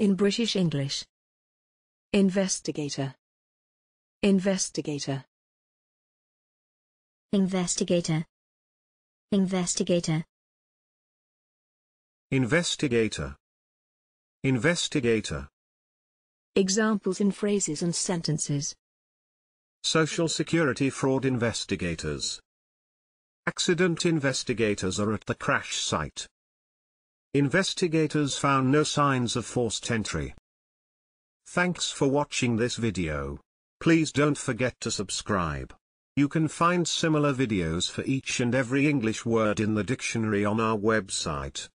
In British English. Investigator. Investigator. Investigator. Investigator. Investigator. Investigator. Examples in phrases and sentences. Social Security fraud investigators. Accident investigators are at the crash site. Investigators found no signs of forced entry. Thanks for watching this video. Please don't forget to subscribe. You can find similar videos for each and every English word in the dictionary on our website.